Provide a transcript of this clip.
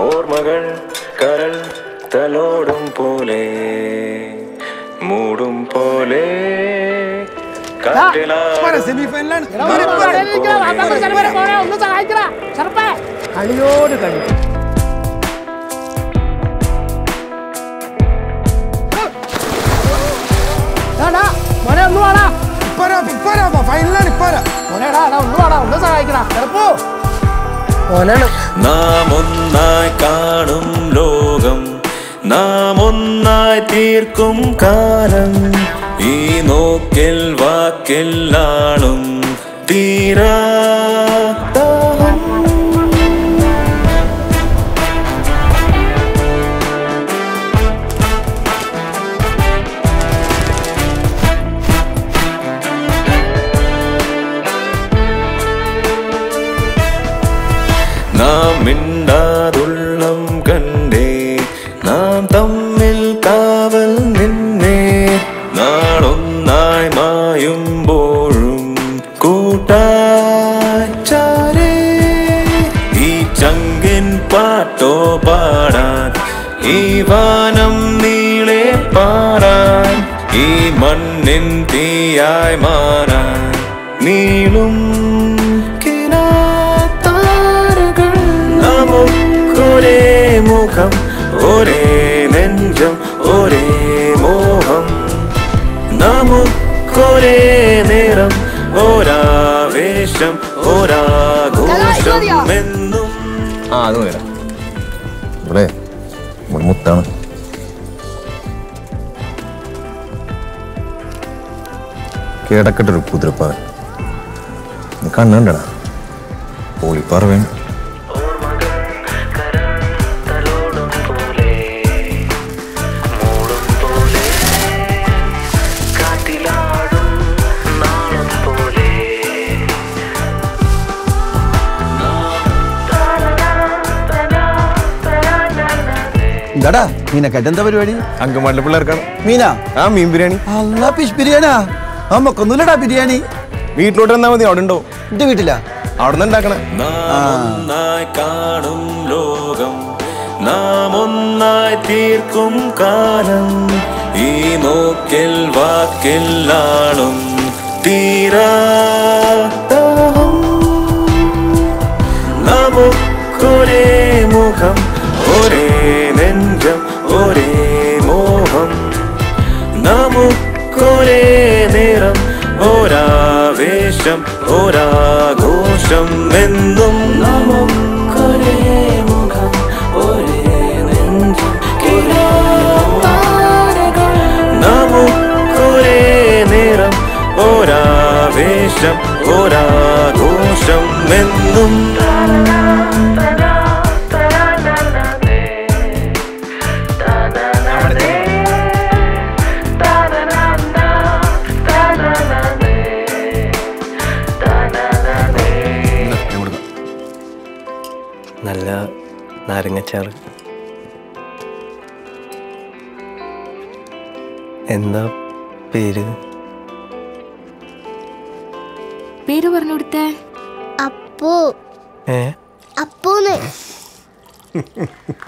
ഓർമ്മകൾ കരൾ തലോടും പോലെ മൂടും പോലെ കാറ്റിലാടും സെമിഫൈനലാണ് ഒന്ന് സഹായിക്കടാ ചെറുപ്പേ കളിയോട് കളി നാം ഒന്നായി കാണും ലോകം. നാം ഒന്നായി തീർക്കും കാലം. ഈ നോക്കിൽ വാക്കിലാളും തീരാ നാം മിണ്ടാതുള്ളം കണ്ടേ. നാം തമ്മിൽ കാവൽ നിന്നേ. നാളൊന്നായി മായുമ്പോഴും കൂട്ടാച്ചാരേ. ഈ ചങ്കിൻ പാട്ടോ പാടാൻ ഈ വാനം നീളെ പാറാൻ ഈ മണ്ണിൻ തീയായി മാറാൻ നീളും ഒരേ നെഞ്ചം ഒരേ മോഹം. നമുക്കൊരേ നിറം ഒരാവേശം ഒരാഘോഷം എന്നും ആ അത് മതിടാ ഇവിടെ മുത്താണ്. കിടക്കട്ടൊരു കുതിരപ്പാവൻ കണ്ണുണ്ടടാ. പോളിപ്പാറ പോളിപ്പറവൻ എന്താടാ മീനക്കായിട്ട് എന്താ പരിപാടി? അങ്കമാടിലെ പിള്ളേർക്കാണ്. മീനാ? ആ മീൻ ബിരിയാണി. അല്ല ഫിഷ് ബിരിയാണിയാ? നമുക്കൊന്നുമില്ലടാ ബിരിയാണി. വീട്ടിലോട്ട് വന്നാ മതി അവിടെ ഉണ്ടോ എന്റെ വീട്ടിലാ? അവിടെ നിന്ന് ഉണ്ടാക്കണേ കാണും ലോകം. നാം ഒന്നായി തീർക്കും കാലം. ഈ നോക്കിൽ വാക്കിലാളും തീരാ. म् ओराघोषम् നല്ല നാരങ്ങച്ചാറ് എന്താ പേര്? പേര് പറഞ്ഞു കൊടുത്തേ അപ്പു. ഏ? അപ്പൂന്ന്.